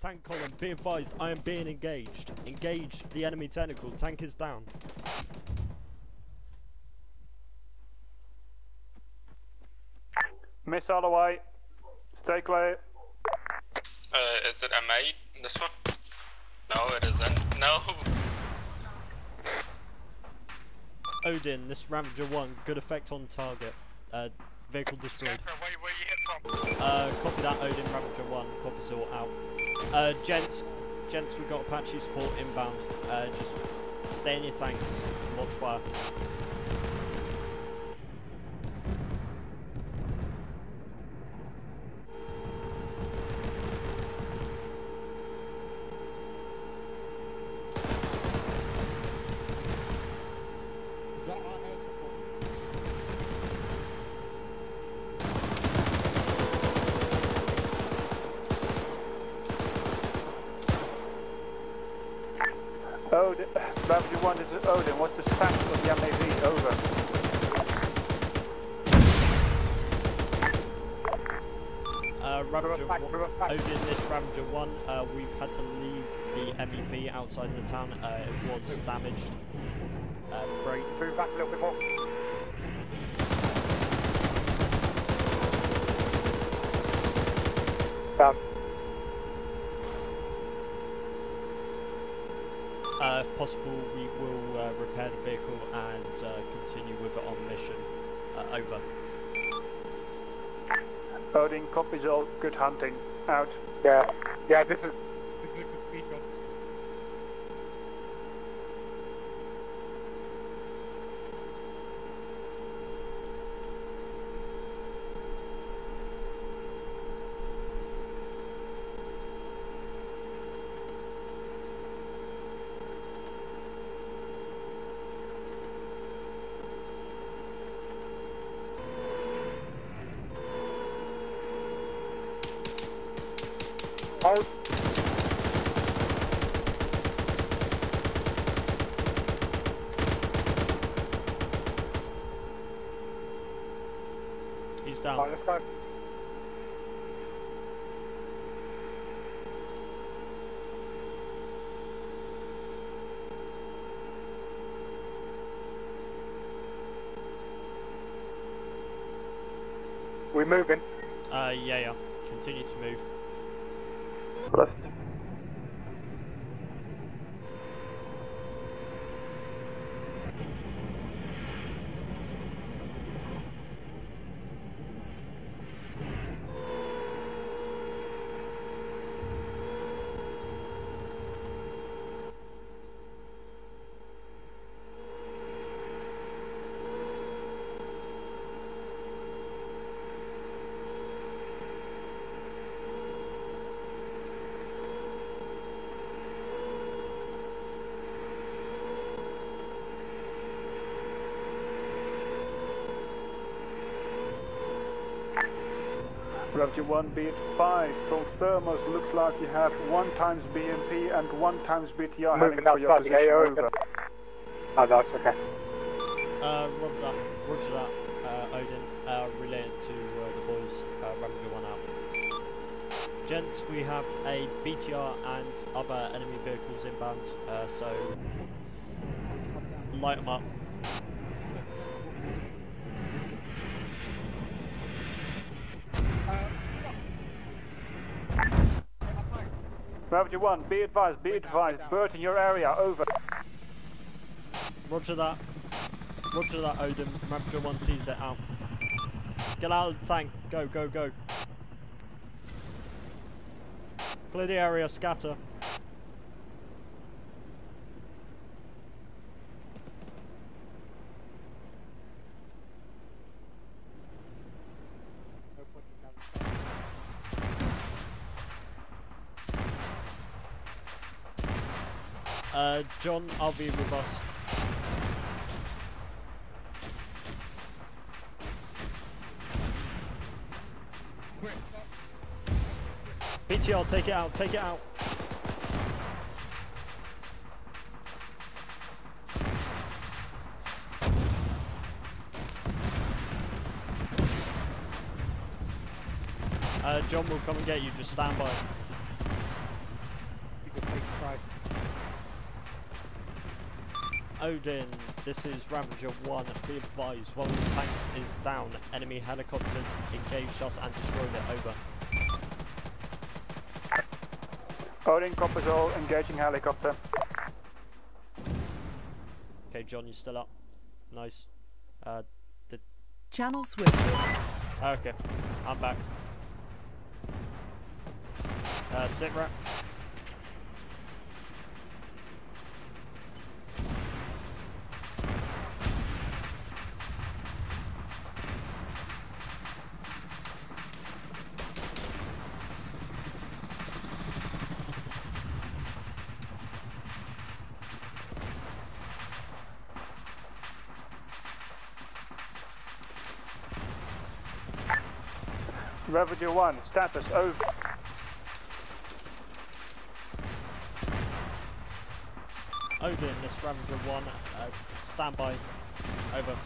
Tank column, be advised, I am being engaged. Engage the enemy technical. Tank is down. Missile away. Stay clear. Uh, is it MA, this one? No, it isn't. No! Odin, this Ravager 1, good effect on target. Uh, vehicle destroyed. Scatter, where, where you hit from? Uh, copy that, Odin, Ravager 1, copies all out. Uh, gents, gents, we've got Apache support inbound. Uh, just stay in your tanks, watch fire. Odin, Ravager 1 this is Odin. What's the status of the MAV? Over. Uh, Ravager back, 1, move back. Odin, this Ravager 1, uh, we've had to leave the MEV outside the town. Uh, it was damaged. Uh, break. Move back a little bit more. Down. Uh, if possible, we will uh, repair the vehicle and uh, continue with it on mission. Uh, over. Odin, copies all. Good hunting. Out. Yeah, yeah, this is this is a good speed job. Hold. He's down. Alright, let's go. We moving. Uh, yeah, yeah. Continue to move. Left. Ravager 1, be advised. From thermals, looks like you have 1 times BMP and 1 times BTR heading Moving for your outside the position. AO. Over. Oh, no, it's okay. Uh, roger that. Roger that. Uh, Odin, uh, relay it to uh, the boys. Uh, Ravager 1 out. Gents, we have a BTR and other enemy vehicles inbound, uh, so light them up. Ravager 1, be advised, be advised. Bird in your area. Over. Roger that. Roger that, Odin. Ravager 1 sees it out. Get out of the tank. Go, go, go. Clear the area, scatter. Uh, John, I'll be with us. BTR, take it out, take it out. Uh, John will come and get you, just stand by. Odin, this is Ravager 1. Be advised, one of the tanks is down. Enemy helicopter engaged us and destroyed it. Over. Odin, coppers all, engaging helicopter. Okay, John, you're still up? Nice. Uh, the... Channel switch. okay, I'm back. Uh, sit rep. Ravager 1, status over. Odin, this Ravager 1. Uh, standby. Over.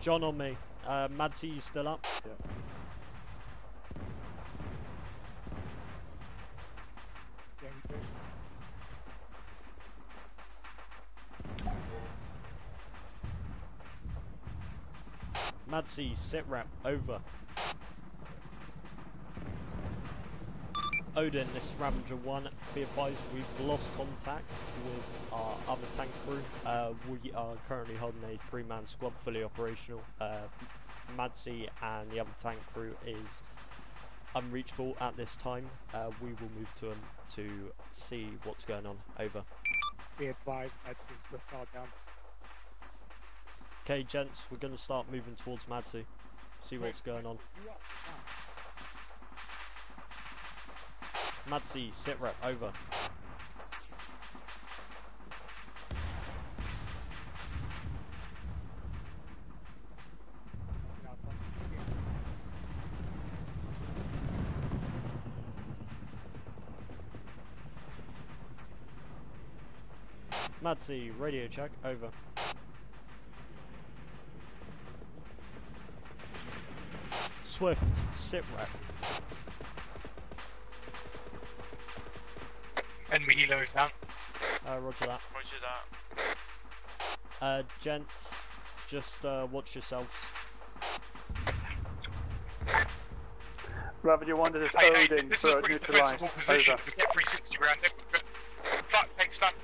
John on me. Uh, Madsy, you still up? Yeah, we do. Madsy, sit rep, over. Odin, this is Ravager 1. Be advised, we've lost contact with our other tank crew. Uh, we are currently holding a three-man squad fully operational. Uh, Madsy and the other tank crew is unreachable at this time. Uh, we will move to them to see what's going on. Over. Be advised, far down. Okay, gents, we're going to start moving towards Madsy. See what's going on. Madsy, sit rep, over. Madsy, radio check, over. Swift, sit rep. Enemy helos down. Uh, roger that. Roger that. Uh, gents, just uh, watch yourselves. Ravager 1, this is Hey, hey, Odin, this is third pretty neutralized. Over. We've got 360 around it. We've got- Fuck, thanks, stop.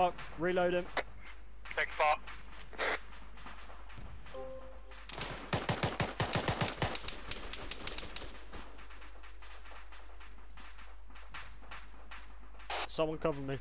Fuck, reload him. Take fart. Someone cover me.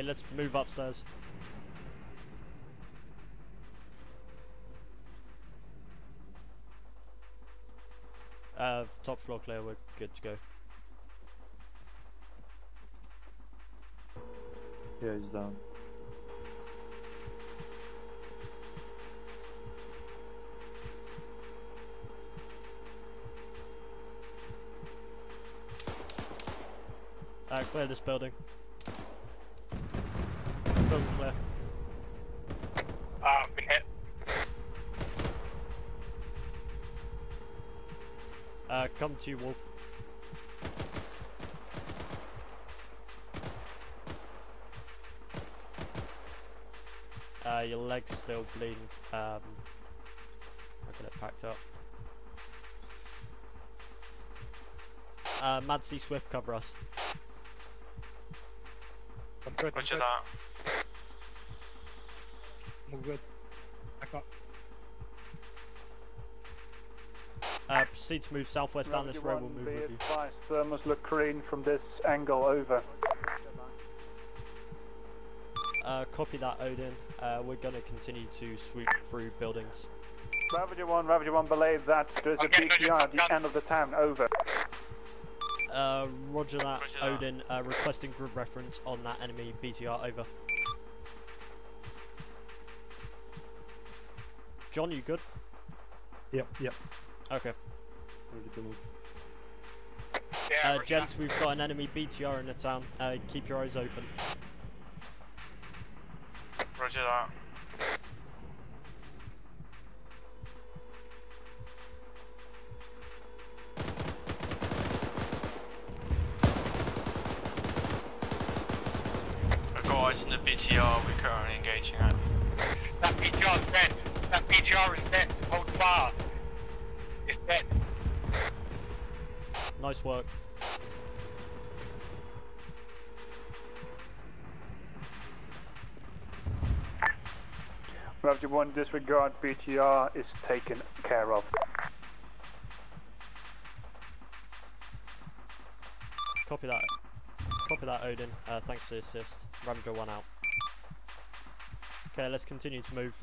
Okay, let's move upstairs. Uh, top floor clear, we're good to go. Yeah, he's down. Uh, clear this building. Building clear. Ah, been hit. Uh, come to you, Wolf. Uh, your leg's still bleeding. Um, I'll get it packed up. Uh, Madsy Swift, cover us. I'm good. that. I'm good. I got. Uh, proceed to move southwest down this road, we'll move be with you. advised, thermals look green from this angle. Over. Uh, copy that, Odin. Uh, we're gonna continue to sweep through buildings. Ravager 1, Ravager 1, believe that. There's a Okay, no, BTR at the end of the town. Over. Uh, roger that, Roger that. Odin. Uh, requesting grid reference on that enemy BTR, over. John, you good? Yep, yep. Okay. Ready to move. Yeah, Uh, gents, we've got an enemy BTR in the town. Uh, keep your eyes open. Roger that. Nice work. Roger 1, disregard BTR is taken care of. Copy that. Copy that, Odin. Uh, thanks for the assist. Ravager 1 out. Okay, let's continue to move.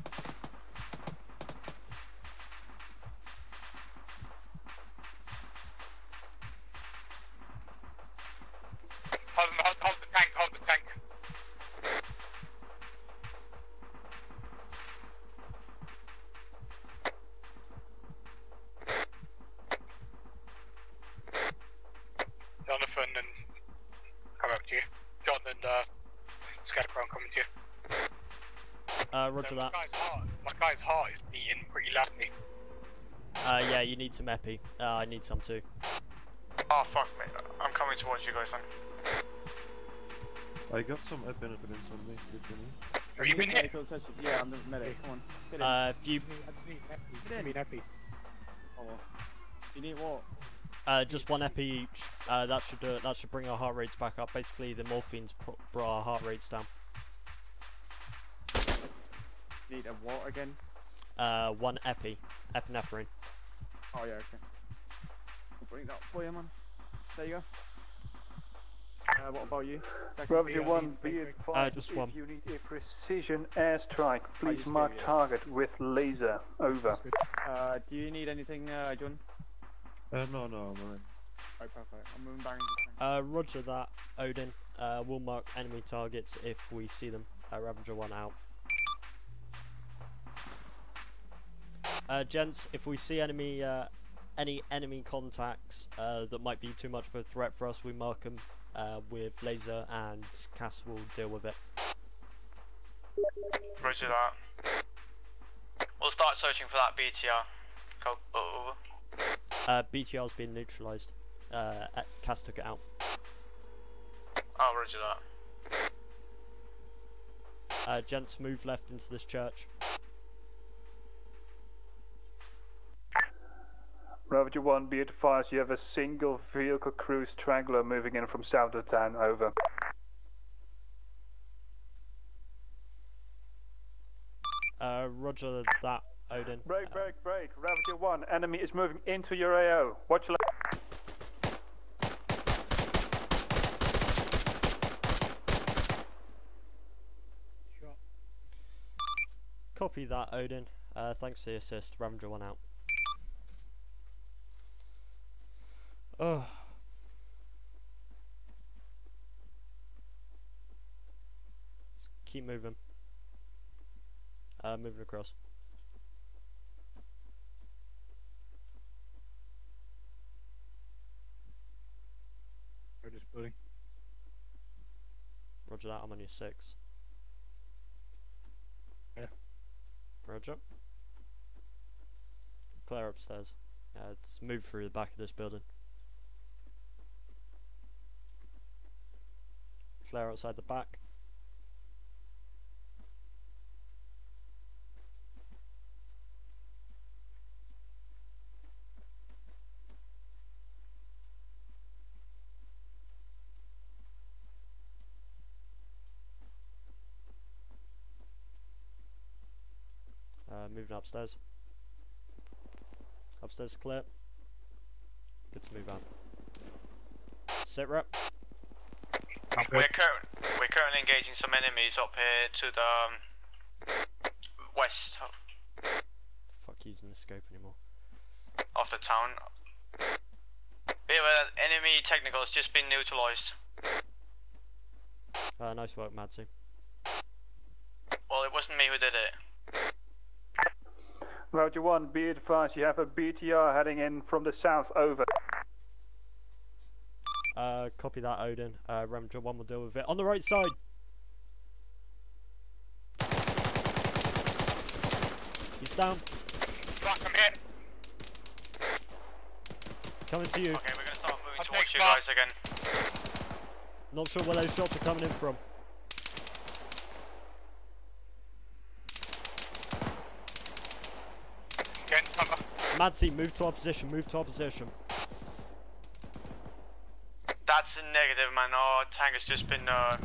Hold, hold, hold the tank. Hold the tank. Jonathan and come up to you. John and uh, Scarecrow I'm coming to you. Uh, roger my that. guy's heart, my guy's heart is beating pretty loudly. Uh, yeah, some epi. Uh, I need some too. Oh fuck me, I'm coming towards you guys then. I got some epinephrine on me. Good for me. Have you been hit? Yeah, I'm the medic. Come on. Get in. Uh, if you, I just need epi. I mean epi. oh, well. You need what? uh, just one epi each. Uh, that should do it. That should bring our heart rates back up. Basically, the morphine's brought our heart rates down. Need a what again? Uh, one epi, epinephrine. Oh yeah, okay. I'll bring that for you, man. There you go. Uh, what about you? Second? Roger 1, needs be same advised just if you need a precision airstrike, please just do, mark yeah. target with laser. Over. Uh, do you need anything, uh, John? Uh, no, no, I'm alright. Right, perfect. I'm moving back into the. Uh, roger that, Odin. Uh, we'll mark enemy targets if we see them. Uh, Ravager 1 out. Uh, gents, if we see enemy, uh, any enemy contacts uh, that might be too much of a threat for us, we mark them uh, with laser and Cass will deal with it. Roger that. We'll start searching for that BTR. Go, over. Uh, BTR's been neutralised. Uh, uh, Cass took it out. Oh, roger that. Uh, gents, move left into this church. Roger 1, be advised you have a single vehicle crew straggler moving in from south of town. Over. Uh, roger that, Odin. Break, break, break. Ravager 1, enemy is moving into your AO. Watch your left. Copy that, Odin. Uh, thanks for the assist. Ravager 1 out. Oh. Let's keep moving. Uh, moving across. Or just building. Roger that, I'm on your 6. Yeah. Roger. Clear upstairs. Yeah, let's move through the back of this building. Clear outside the back. Uh, moving upstairs. Upstairs clear. Good to move out. Sit rep. I'm We're, cur- we're currently engaging some enemies up here to the um, west Fuck using the scope anymore. of the town. Yeah, well, enemy technical has just been neutralized. Uh, nice work, Madsy. Well, it wasn't me who did it. Roger 1, be advised you have a BTR heading in from the south, over. Uh, copy that, Odin. Uh, Ravager 1 will deal with it. On the right side! He's down. Fuck, I'm hit. Coming to you. Okay, we're gonna start moving I'll towards you guys again. Not sure where those shots are coming in from. Get in cover. Madsy, move to our position, move to our position. That's a negative, man. Our tank has just been, uh...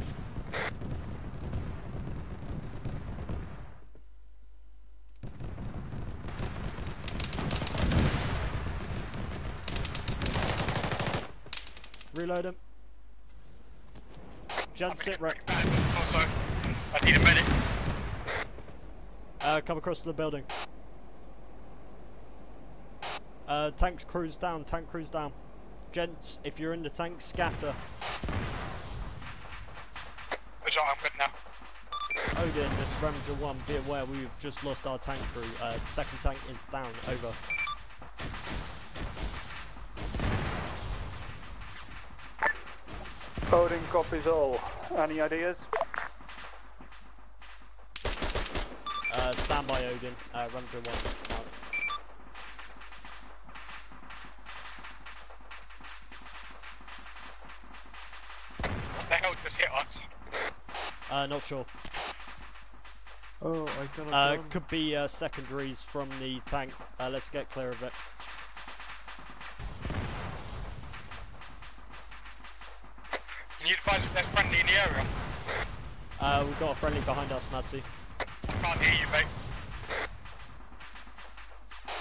Reload him. Jen, sit right. Also, I need a medic. Uh, come across to the building. Uh, tanks cruise down, tank cruise down. Gents, if you're in the tank, scatter. Which I'm good now. Odin, this is Ravager 1, be aware we've just lost our tank crew. Uh, second tank is down, over. Odin copies all. Any ideas? Uh, stand by Odin, uh, Ravager 1. out. What the hell just hit us? Uh, not sure. Oh, I cannot Uh, run. could be uh, secondaries from the tank. Uh, let's get clear of it. Can you advise if there's friendly in the area? Uh, we've got a friendly behind us, Madsy. I can't hear you, mate.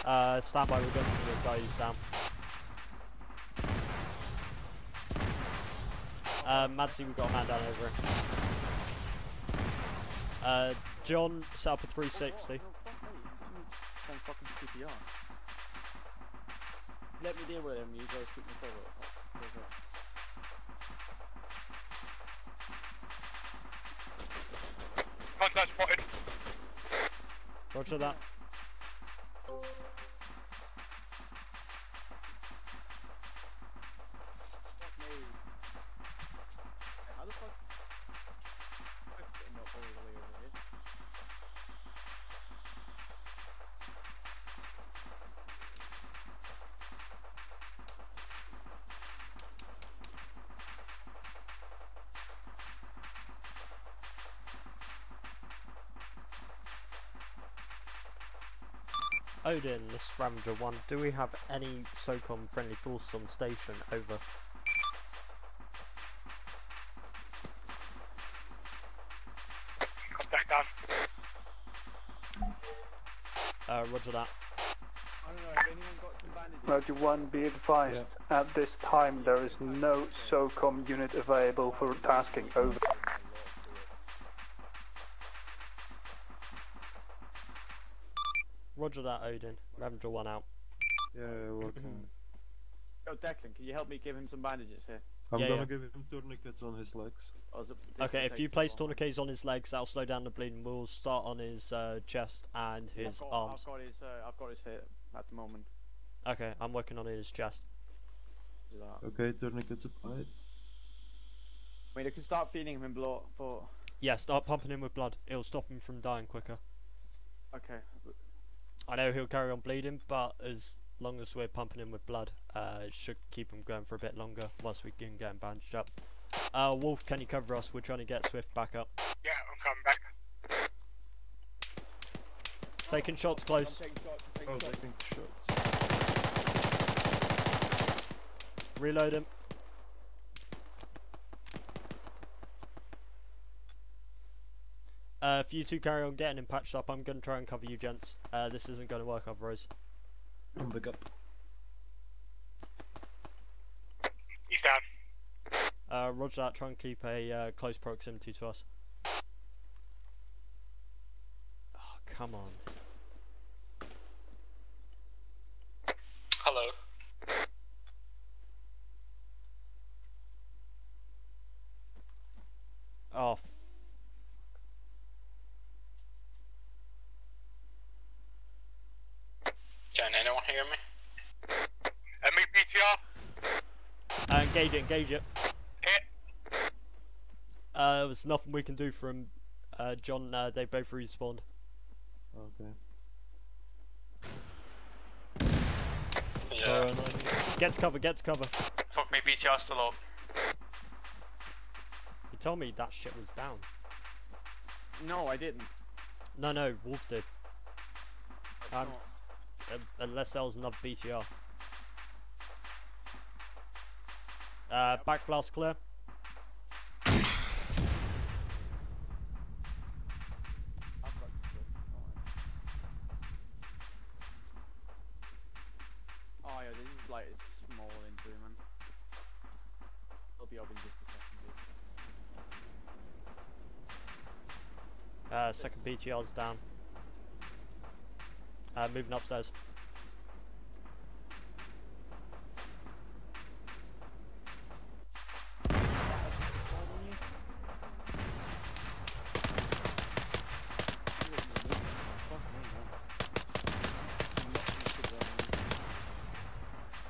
Uh, stand by, we're going to the guy who's down. Uh, Madsy, we've got a man down over him. Uh, John, set up a 360. Some fucking Let me deal with him, you guys shoot me forward. Go, go. Contact spotted. Roger that. Fuck me. Hey, how the fuck? I'm getting up all the way over here. Odin, this is Ravager 1. Do we have any SOCOM friendly forces on station? Over. Contact down. Uh, roger that. I don't know, has anyone got some bandages? Roger 1, be advised at this time there is no SOCOM unit available for tasking, over. Roger that, Odin. Ravager 1 out. Yeah, working. Yo, Declan, can you help me give him some bandages here? I'm Yeah, gonna yeah. give him tourniquets on his legs. Or is it Okay, if you place tourniquets on his legs, that'll slow down the bleeding. We'll start on his uh, chest and his I've got, arms. I've got his, uh, I've got his hit at the moment. Okay, I'm working on his chest. Okay, tourniquets applied. I mean, I can start feeding him in blood, but Yeah, start pumping him with blood. It'll stop him from dying quicker. okay. I know he'll carry on bleeding, but as long as we're pumping him with blood, uh, it should keep him going for a bit longer whilst we can get him bandaged up. Uh, Wolf, can you cover us? We're trying to get Swift back up. Yeah, I'm coming back. Taking shots close. taking shots, taking Oh, shots. taking shots. Reload him. Uh, if you two carry on getting him patched up, I'm going to try and cover you, gents. Uh, this isn't going to work otherwise. I'm back up. He's down. Uh, roger that, try and keep a uh, close proximity to us. Oh, come on. Hello. Oh, f- anyone hear me? Enemy BTR. Uh, engage it, engage it. Hit. Uh, there's nothing we can do from uh, John. Uh, they both respawned. Okay. Yeah. Uh, get to cover, get to cover. Fuck me, BTR still up. You told me that shit was down. No, I didn't. No, no, Wolf did. Um. Uh, unless there was another BTR. Uh, back blast clear. I've got this, don't worry. Oh yeah, this is like a small injury, man. I'll be up in just a second. dude. Uh, second BTR's down. Uh, moving upstairs.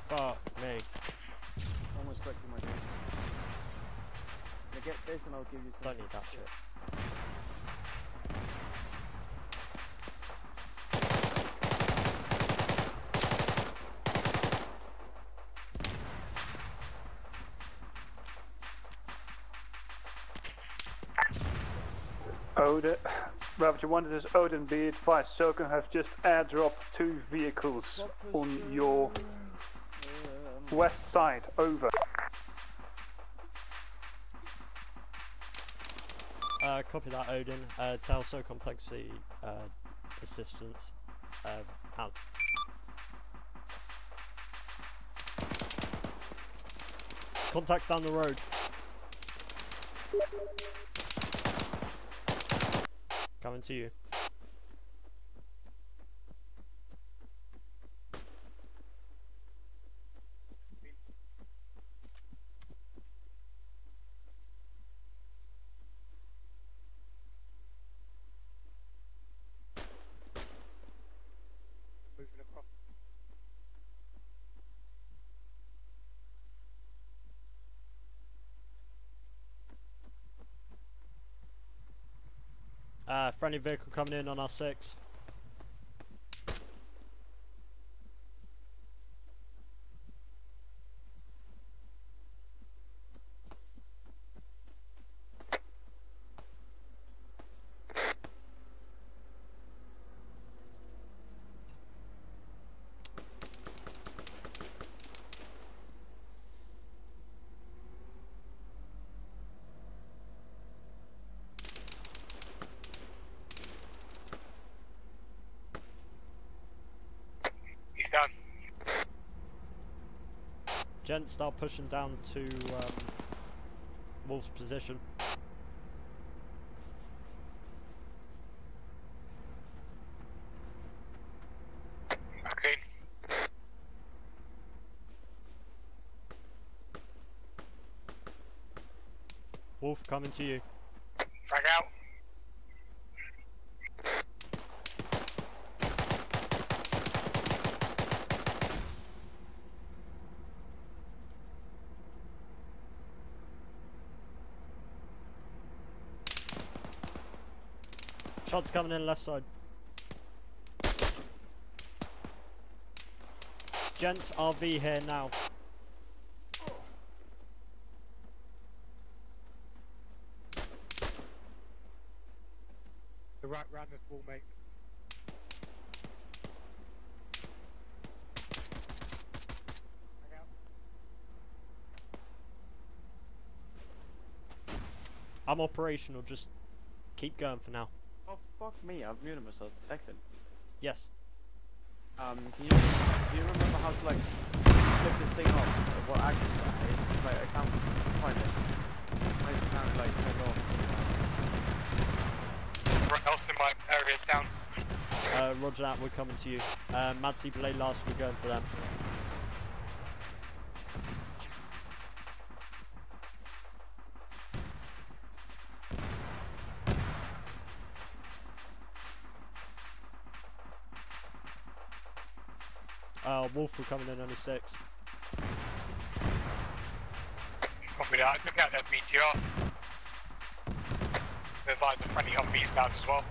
Fuck me. Almost back to my base. Can I get this and I'll give you some. Don't need that shit. Odin, Ravager 1, this is Odin, be advised, SOCOM have just airdropped two vehicles on your west side, over. Uh, copy that, Odin. Uh, tell So uh, assistance uh, out. Contacts down the road. Coming to you. Friendly vehicle coming in on our six. He's done. Start pushing down to um, Wolf's position. Wolf coming to you. Frag out. Shots coming in left side. Gents RV here now. The right round this wall, mate. I'm operational, just keep going for now. Oh fuck me, I've muted myself. Detected. Yes. Um, can you, do you remember how to like flip this thing off? Like, What action that is? Like, I can't find it. I just can't like turn it off. Everyone else in my area is down. Uh, roger that, we're coming to you. Uh, Madsy Blade last, we're going to them. Wolf will coming in on a six. Copy that. Look out that BTR. Advise a friendly Humvee scout as well.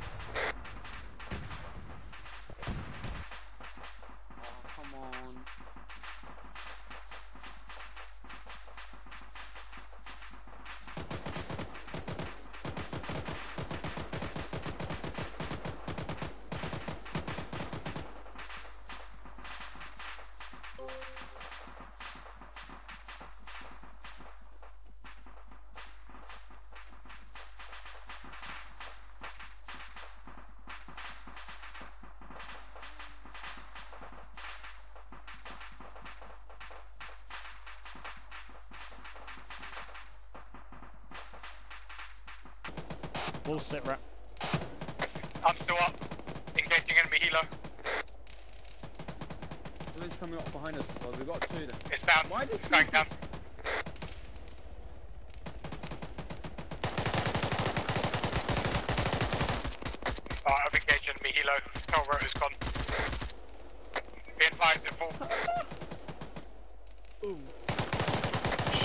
Wolf sit rep. I'm still up. Engaging enemy helo. Something's coming up behind us as well. We've got two then. It's down. Why did it's going you down. Alright, I've engaged enemy helo. Tail rotor's gone. Be advised it full. Boom.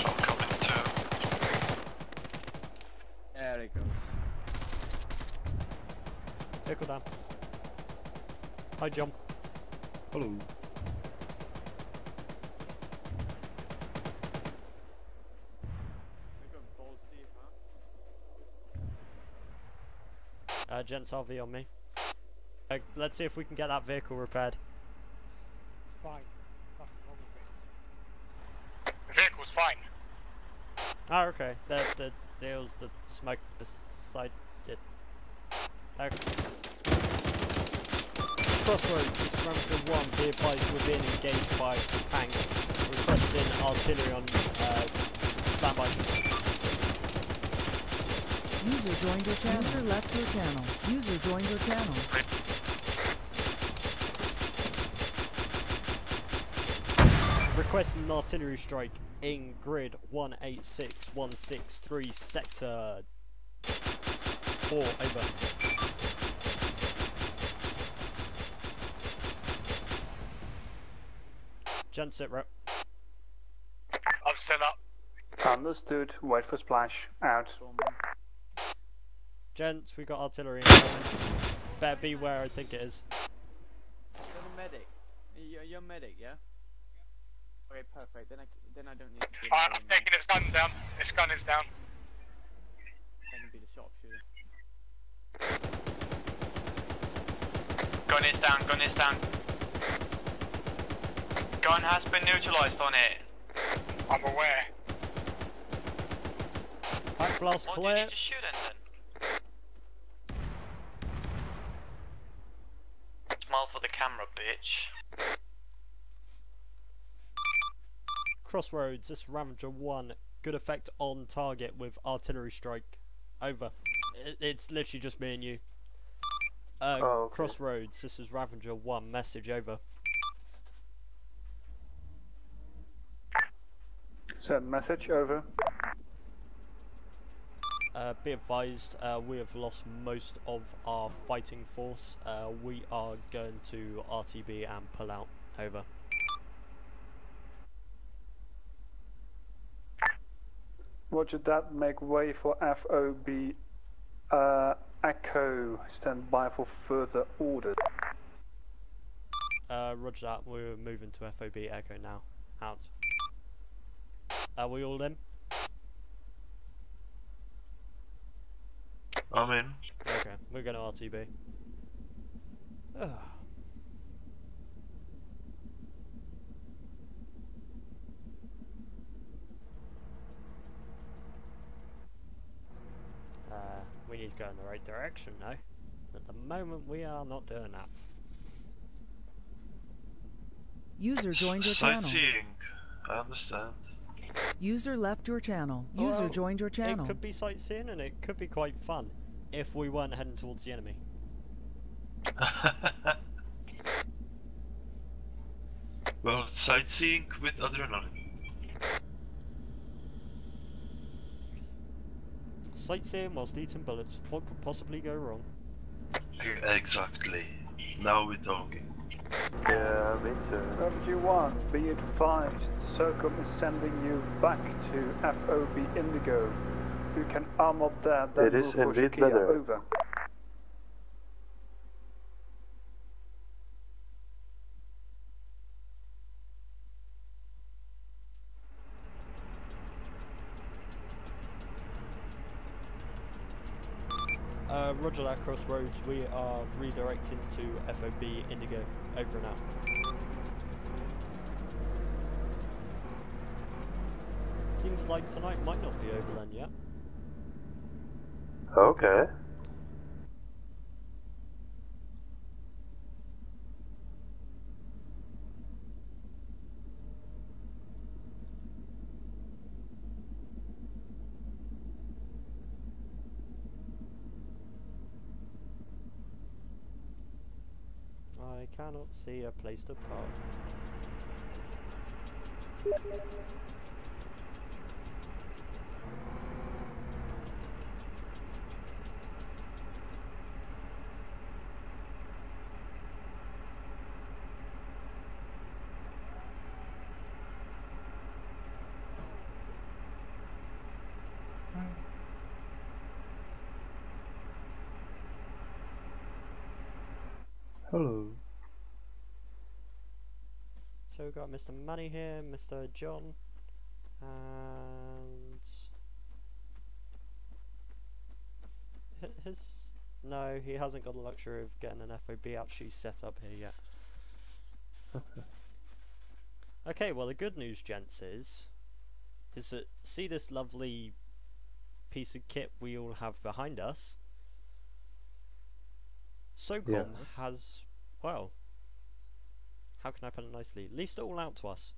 I'm coming too. There it goes. Vehicle down. High jump. Hello. They're going balls deep, huh? Uh, gents RV on me. Uh, let's see if we can get that vehicle repaired. Fine. Nothing wrong with it. The vehicle's fine. Ah, okay. The the deals the smoke beside it. Okay. Crossroads, Ramsden 1, be advised we're being engaged by tank. Requesting artillery on uh, standby. User joined your channel. User left your channel. User joined your channel. Requesting an artillery strike in grid 186163 sector 4 over. Gent sit rep. I'm still up. Understood. Wait for splash. Out. Gents, we got artillery incoming. Better be where I think it is. You're the medic. You're, you're medic, yeah? Okay, perfect. Then I, c- then I don't need to be Alright, I'm taking its gun down. Its gun is down. I can be the sharpshooter. Gun is down, gun is down. Gun has been neutralized on it. I'm aware. Back blast What do you clear. shoot in then? Smile for the camera, bitch. Crossroads, this is Ravager 1. Good effect on target with artillery strike. Over. It's literally just me and you. Uh, Oh, okay. Crossroads, this is Ravager 1. Message over. Send message over. Uh, be advised, uh, we have lost most of our fighting force. Uh, we are going to RTB and pull out. Over. Roger that. Make way for FOB. Uh, Echo. Stand by for further orders. Uh, roger that, we're moving to FOB Echo now. Out. Are we all in? I'm in. Okay, we're going to RTB. Ugh. Uh, we need to go in the right direction now. At the moment, we are not doing that. User joined your channel. Sightseeing. I understand. User left your channel. User Well, joined your channel. It could be sightseeing and it could be quite fun if we weren't heading towards the enemy. well, sightseeing with adrenaline. Sightseeing whilst eating bullets. What could possibly go wrong? Exactly. Now we're talking. Yeah, me too. Bravo 1, be advised, Circum is sending you back to FOB Indigo. You can arm up there, then It is move for indeed better. Over. That, Crossroads. We are redirecting to FOB Indigo. Over and out. Seems like tonight might not be over then yet. Okay. I cannot see a place to park. Hello. So we've got Mr. Money here, Mr. John, and his no, he hasn't got the luxury of getting an FOB actually set up here yet. okay, well the good news, gents, is is that see this lovely piece of kit we all have behind us. SOCOM Yeah. has well how can I put it nicely? Leased it all out to us.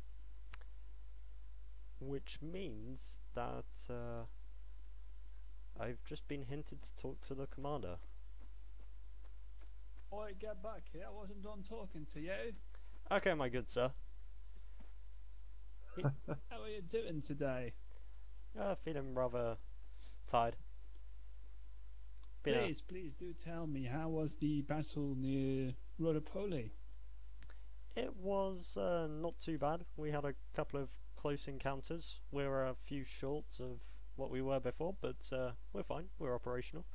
Which means that uh, I've just been hinted to talk to the commander. Oi, get back here. I wasn't done talking to you. Okay, my good sir. How are you doing today? Uh, feeling rather tired. Been Please, please do tell me, how was the battle near Rodopoli? It was uh, not too bad. We had a couple of close encounters. We're a few short of what we were before, but uh, we're fine. We're operational.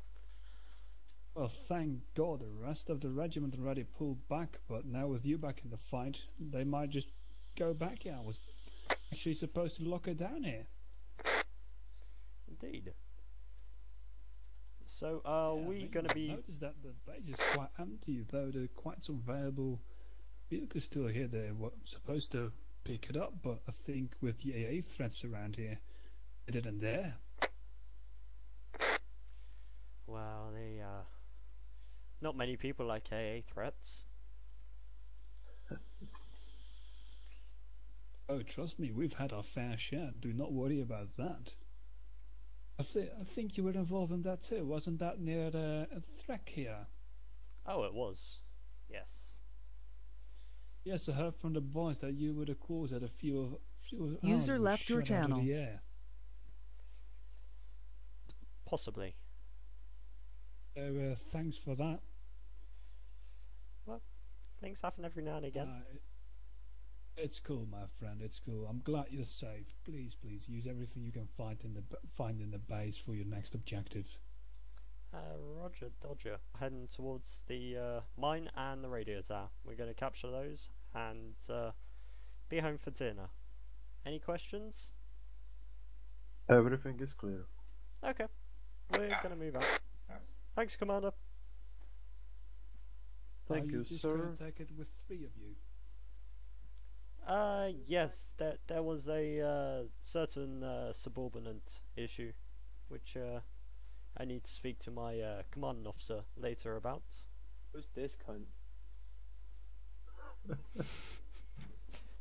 Well, thank God the rest of the regiment already pulled back, but now with you back in the fight, they might just go back here. I was actually supposed to lock it down here. Indeed. So, are Yeah, we going to be? noticed that the base is quite empty, though there are quite some valuable vehicles still here. They were supposed to pick it up, but I think with the AA threats around here, they didn't dare. Well, they uh, not many people like AA threats. Oh, trust me, we've had our fair share. Do not worry about that. I, th- I think you were involved in that too. Wasn't that near uh, Threk here? Oh, it was. Yes. Yes, I heard from the boys that you were the cause that a few, few User arms were left your shot out of channel. the air. Possibly. So uh, thanks for that. Well, Things happen every now and again. Uh, it's cool, my friend. It's cool. I'm glad you're safe. Please, please use everything you can find in the b- find in the base for your next objective. Uh, Roger Dodger. Heading towards the uh, mine and the radio tower. We're going to capture those and uh, be home for dinner. Any questions? Everything is clear. Okay. We're going to move out. Thanks, Commander. Thank Are you, just sir. Gonna take it with three of you. Uh, yes, there, there was a uh, certain uh, subordinate issue, which uh, I need to speak to my uh, commanding officer later about. Who's this cunt?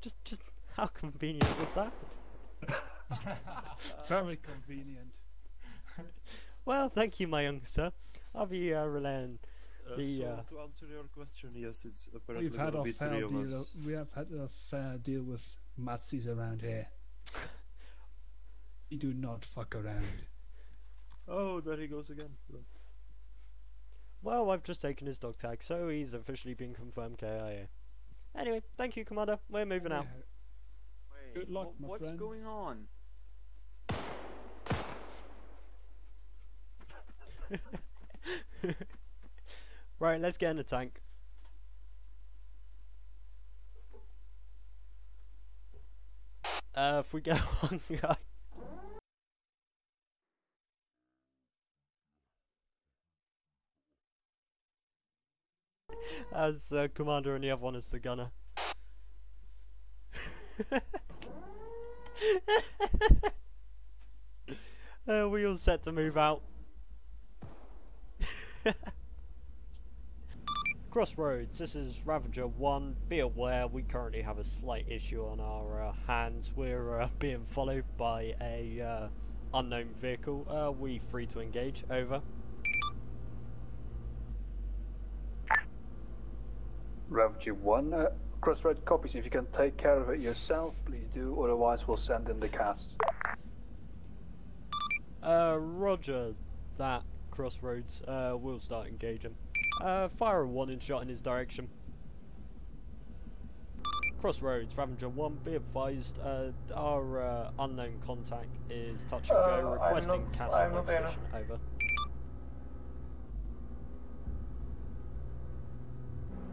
Just, just how convenient was that? Very convenient. Well, thank you, my young sir. I'll be uh, relaying Uh, the. so Uh, to answer your question, yes, it's apparently We've had gonna our be fair three of deal. We have had a fair deal with Matsis around here. we do not fuck around. Oh, there he goes again. Well, I've just taken his dog tag, so he's officially been confirmed KIA. Anyway, thank you, Commander. We're moving out. Yeah. Good luck, what- my what's friends. going on? right, let's get in the tank. Uh, if we go on, guy. As uh, commander and the other one is the gunner. uh, we all set to move out. Crossroads, this is Ravager 1. Be aware, we currently have a slight issue on our uh, hands. We're uh, being followed by a uh, unknown vehicle. Are we free to engage? Over. Ravager 1, uh, Crossroad copies. If you can take care of it yourself, please do. Otherwise, we'll send in the casts. Uh, roger that, Crossroads. Uh, we'll start engaging. Uh, fire a warning shot in his direction. Crossroads, Ravager 1, be advised, uh, our uh, unknown contact is touch and go, Uh, requesting not- castle I'm not there. position, over.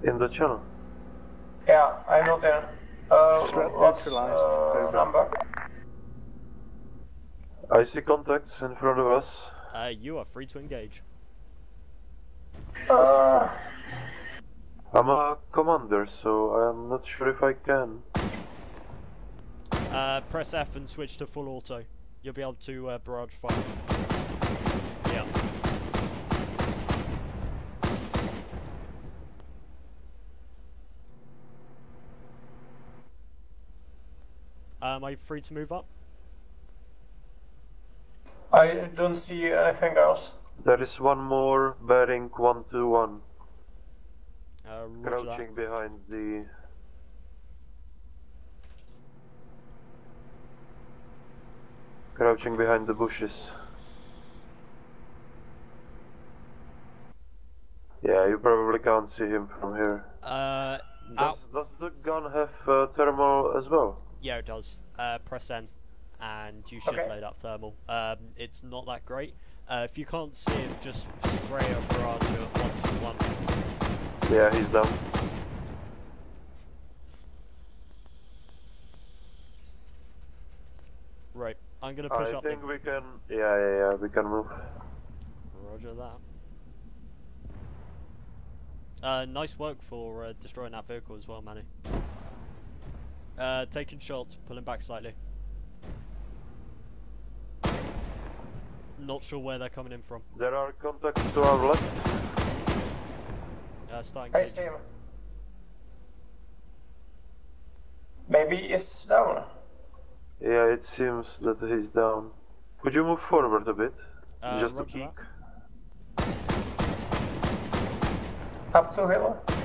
In the channel. Yeah, I'm not there. Uh, what's neutralized. uh, number? I see contacts in front of us. Uh, you are free to engage. Uh, I'm a commander, so I'm not sure if I can. Uh, press F and switch to full auto. You'll be able to uh, barrage fire. Yeah. Um, are you free to move up? I don't see anything else. There is one more bearing 121 Uh, roger that. crouching behind the. Crouching behind the bushes. Yeah, you probably can't see him from here. Uh, Does, does the gun have uh, thermal as well? Yeah, it does. Uh, press N, and you should Okay. load up thermal. Um, it's not that great. Uh, if you can't see him, just spray a barrage at one to one. Yeah, he's done. Right, I'm gonna push I up. I think the- we can. Yeah, yeah, yeah, we can move. Roger that. Uh, nice work for uh, destroying that vehicle as well, Manny. Uh, taking shots, pulling back slightly. Not sure where they're coming in from. There are contacts to our left. Uh, starting I gauge. Maybe he's down. Yeah, it seems that he's down. Could you move forward a bit? Uh, Just to roger peek. Up to hill.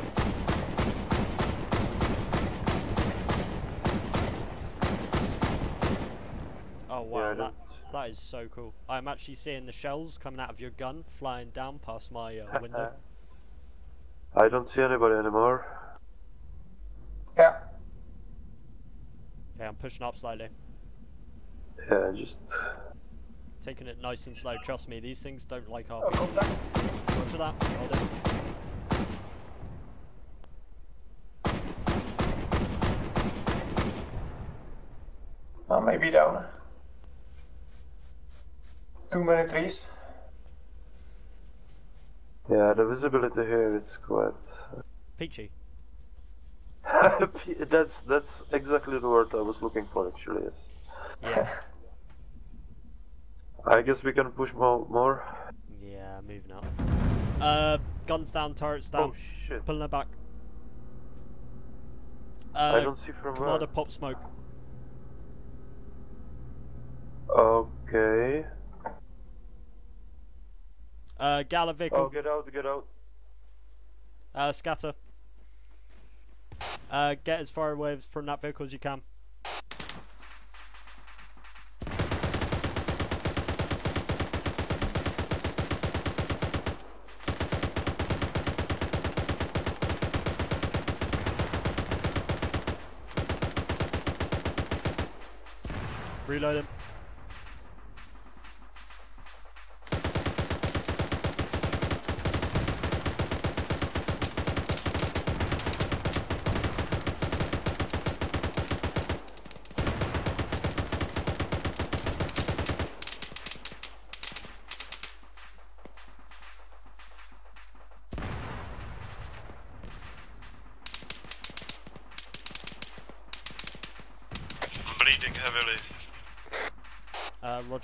Oh wow, I that, that is so cool. I'm actually seeing the shells coming out of your gun flying down past my uh, window. I don't see anybody anymore. Yeah. Okay, I'm pushing up slightly. Yeah, just. Taking it nice and slow. Trust me, these things don't like Oh, RP. contact. Roger that. Hold it. Oh, maybe down. Too many trees. Yeah, the visibility here it's quite. Peachy. that's that's exactly the word I was looking for actually. Yes. Yeah. I guess we can push more. more. yeah, moving up. Uh, guns down, turrets down. Oh shit! Pulling it back. I Uh, don't see from where. Commander, pop smoke. Okay. Uh, Gala. Oh, get out! Get out! Uh, scatter. Uh, get as far away from that vehicle as you can. Reload him. I'm bleeding heavily.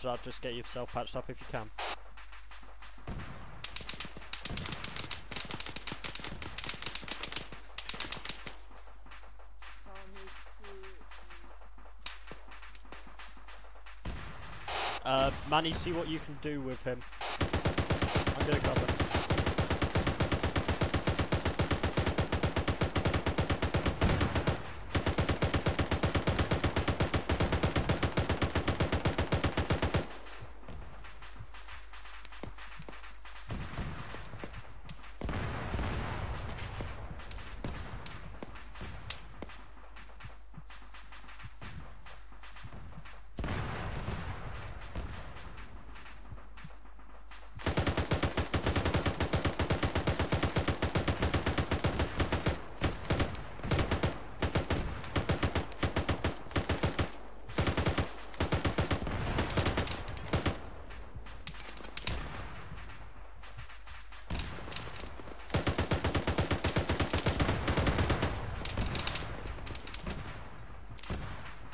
Just get yourself patched up if you can. Uh, Manny, see what you can do with him. I'm gonna cover.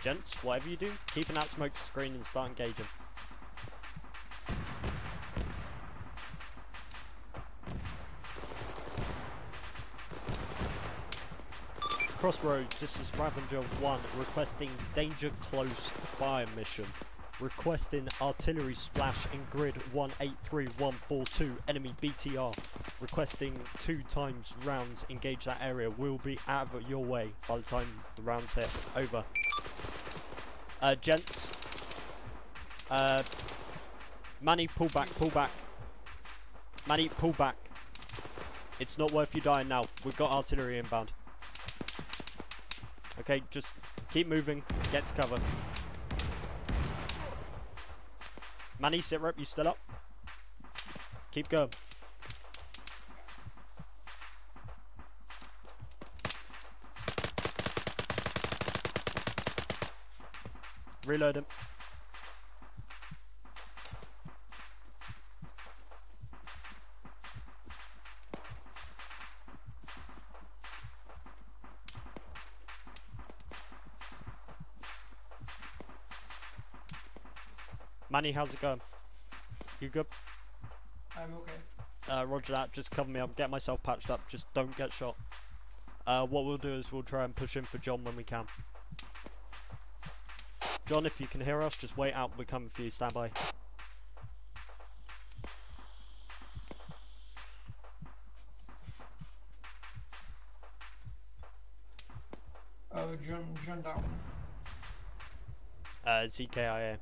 Gents, whatever you do, keep that smoke screen and start engaging. Crossroads, this is Ravager 1 requesting danger close fire mission. Requesting artillery splash in grid 183142 enemy BTR. Requesting two times rounds engage that area. We'll be out of your way by the time the rounds hit. Over. Uh, gents. Uh, Manny, pull back, pull back. Manny, pull back. It's not worth you dying now. We've got artillery inbound. Okay, just keep moving. Get to cover. Manny, sit rep. You still up? Keep going. Reload him. Manny, how's it going? You good? I'm okay. Uh, roger that, just cover me up, get myself patched up, just don't get shot. Uh, what we'll do is we'll try and push in for John when we can. John, if you can hear us, just wait out, we're coming for you, stand by. Oh, John, John down. Uh, ZKIA.